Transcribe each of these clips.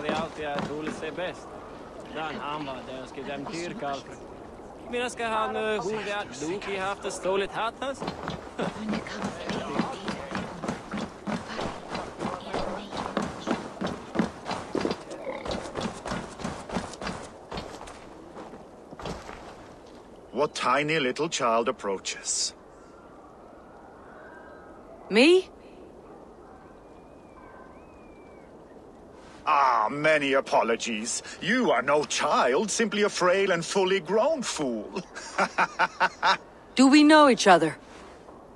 hade alltid att Olle sig bäst. Dan han var där och skrev äventyrkalkar. Medan ska han huvud att Loki haft ett stolet hattas? What tiny little child approaches? Me? Ah, many apologies. You are no child, simply a frail and fully grown fool. Do we know each other?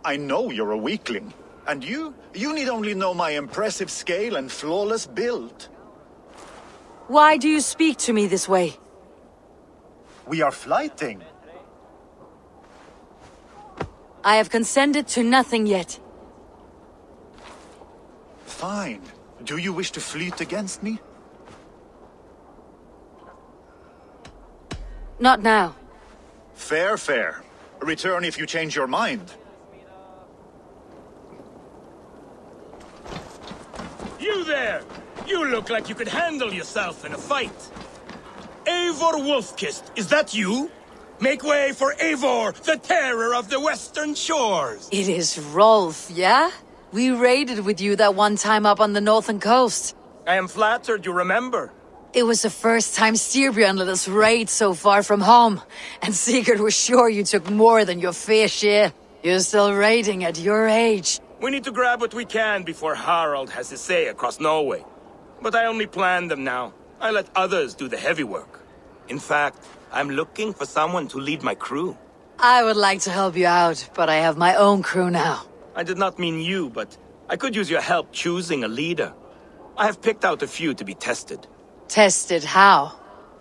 I know you're a weakling. And you? You need only know my impressive scale and flawless build. Why do you speak to me this way? We are flighting. I have consented to nothing yet. Fine. Do you wish to fleet against me? Not now. Fair, fair. Return if you change your mind. You there! You look like you could handle yourself in a fight. Eivor Wolf-Kissed, is that you? Make way for Eivor, the terror of the western shores! It is Rolf, yeah? We raided with you that one time up on the northern coast. I am flattered you remember. It was the first time Styrbjörn let us raid so far from home, and Sigurd was sure you took more than your fair share. You're still raiding at your age. We need to grab what we can before Harald has his say across Norway. But I only plan them now. I let others do the heavy work. In fact, I'm looking for someone to lead my crew. I would like to help you out, but I have my own crew now. I did not mean you, but I could use your help choosing a leader. I have picked out a few to be tested. Tested how?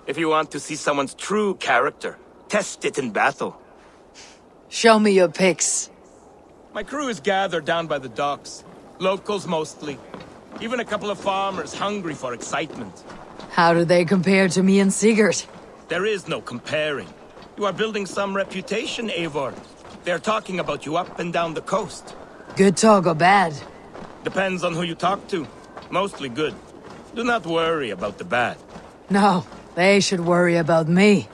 If you want to see someone's true character, test it in battle. Show me your picks. My crew is gathered down by the docks. Locals mostly. Even a couple of farmers hungry for excitement. How do they compare to me and Sigurd? There is no comparing. You are building some reputation, Eivor. They're talking about you up and down the coast. Good talk or bad? Depends on who you talk to. Mostly good. Do not worry about the bad. No, they should worry about me.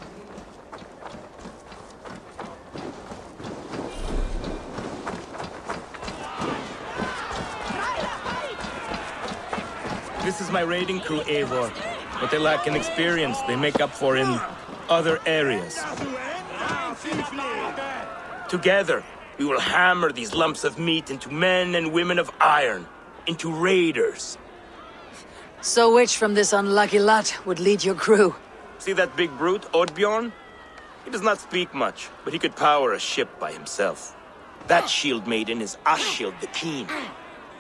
This is my raiding crew, Eivor. What they lack in experience, they make up for in other areas. Together, we will hammer these lumps of meat into men and women of iron, into raiders. So which from this unlucky lot would lead your crew? See that big brute, Oddbjorn? He does not speak much, but he could power a ship by himself. That shield maiden is Ashild the Keen.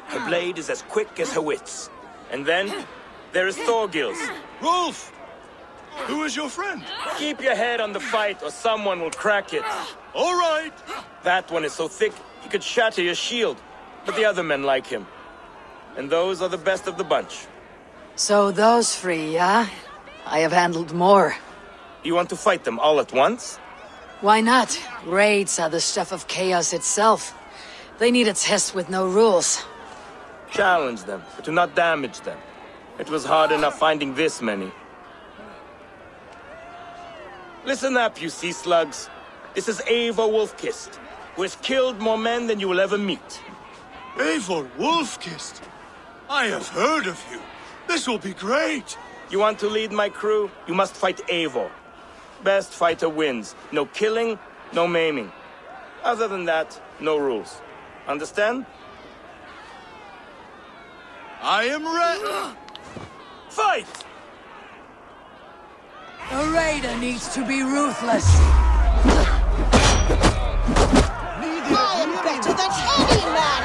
Her blade is as quick as her wits. And then, there is Thorgils. Rolf! Who is your friend? Keep your head on the fight or someone will crack it. All right. That one is so thick, he could shatter your shield. But the other men like him. And those are the best of the bunch. So those three, yeah? I have handled more. You want to fight them all at once? Why not? Raids are the stuff of chaos itself. They need a test with no rules. Challenge them, but do not damage them. It was hard enough finding this many. Listen up, you sea slugs. This is Eivor Wolf-Kissed, who has killed more men than you will ever meet. Eivor Wolf-Kissed. I have heard of you. This will be great. You want to lead my crew? You must fight Eivor. Best fighter wins. No killing, no maiming. Other than that, no rules. Understand? I am ready. Fight! A raider needs to be ruthless. I am better than any man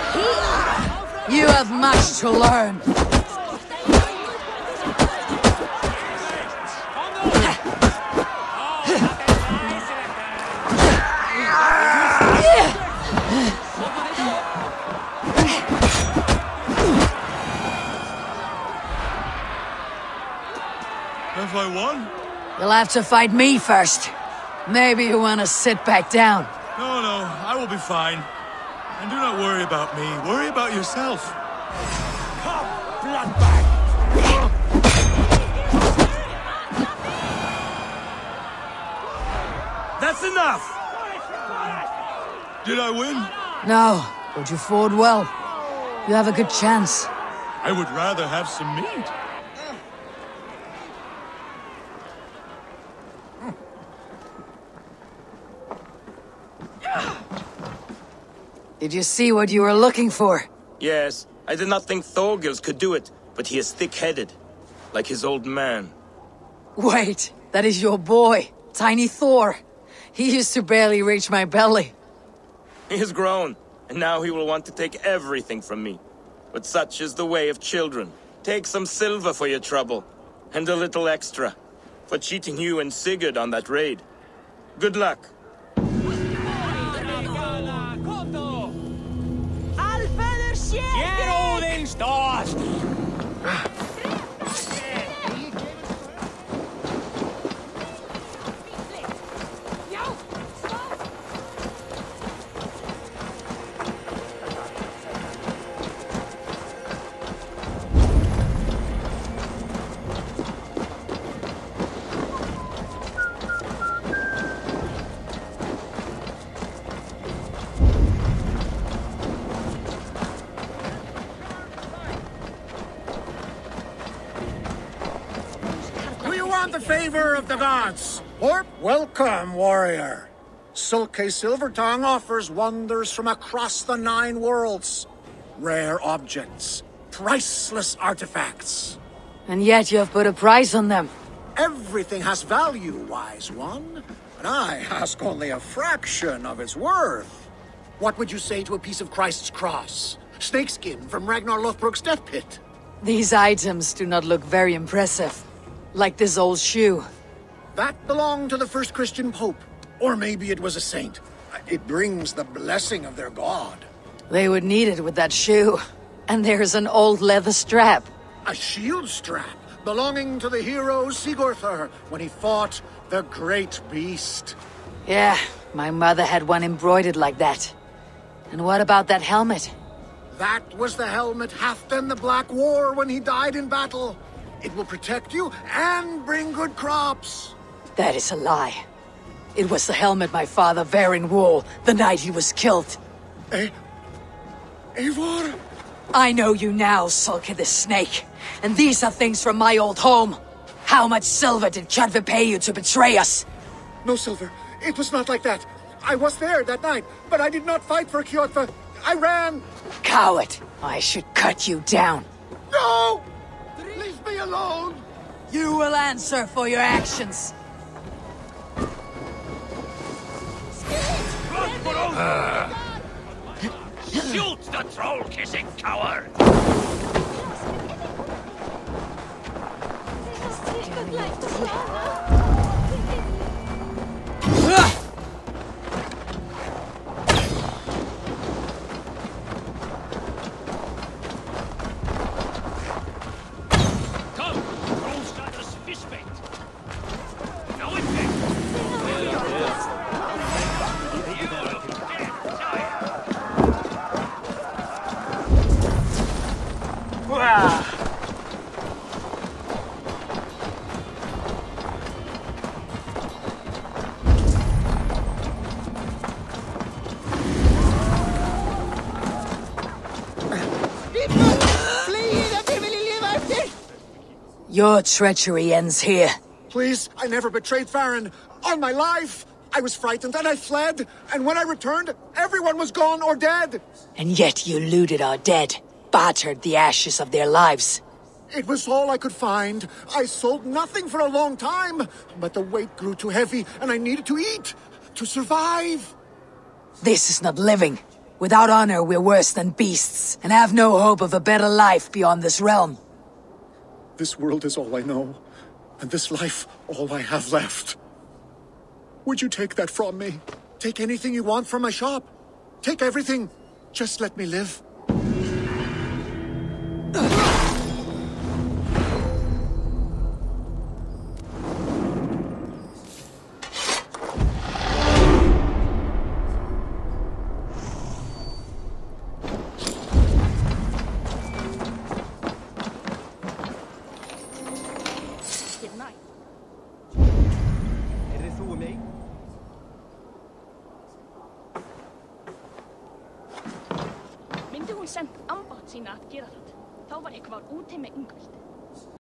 here! You have much to learn. Have I won? You'll have to fight me first. Maybe you want to sit back down. No, no, I will be fine. And do not worry about me. Worry about yourself. Come, bloodbag! That's enough! Did I win? No, but you fought well. You have a good chance. I would rather have some meat. Did you see what you were looking for? Yes, I did not think Thorgils could do it, but he is thick-headed, like his old man. Wait, that is your boy, Tiny Thor. He used to barely reach my belly. He has grown, and now he will want to take everything from me. But such is the way of children. Take some silver for your trouble, and a little extra, for cheating you and Sigurd on that raid. Good luck. Favor of the gods? Or welcome, warrior. Sulke Silvertongue offers wonders from across the nine worlds. Rare objects, priceless artifacts. And yet you have put a price on them. Everything has value, wise one. But I ask only a fraction of its worth. What would you say to a piece of Christ's cross? Snakeskin from Ragnar Lothbrok's death pit? These items do not look very impressive. Like this old shoe. That belonged to the first Christian pope. Or maybe it was a saint. It brings the blessing of their god. They would need it with that shoe. And there's an old leather strap. A shield strap belonging to the hero Sigurthur when he fought the great beast. Yeah, my mother had one embroidered like that. And what about that helmet? That was the helmet Halfdan the Black wore when he died in battle. It will protect you and bring good crops. That is a lie. It was the helmet my father Varin wore the night he was killed. Eh? Eivor? I know you now, Sulke the Snake. And these are things from my old home. How much silver did Kjotve pay you to betray us? No, Silver. It was not like that. I was there that night, but I did not fight for Kjotve. I ran. Coward! I should cut you down. No! Leave me alone! You will answer for your actions. Shoot the troll-kissing coward! Come, Your treachery ends here. Please, I never betrayed Varin. On my life! I was frightened and I fled, and when I returned, everyone was gone or dead. And yet you looted our dead, battered the ashes of their lives. It was all I could find. I sold nothing for a long time, but the weight grew too heavy and I needed to eat to survive. This is not living. Without honor, we're worse than beasts, and have no hope of a better life beyond this realm. This world is all I know, and this life all I have left. Would you take that from me? Take anything you want from my shop. Take everything. Just let me live. եկվար ու թե մե ինքը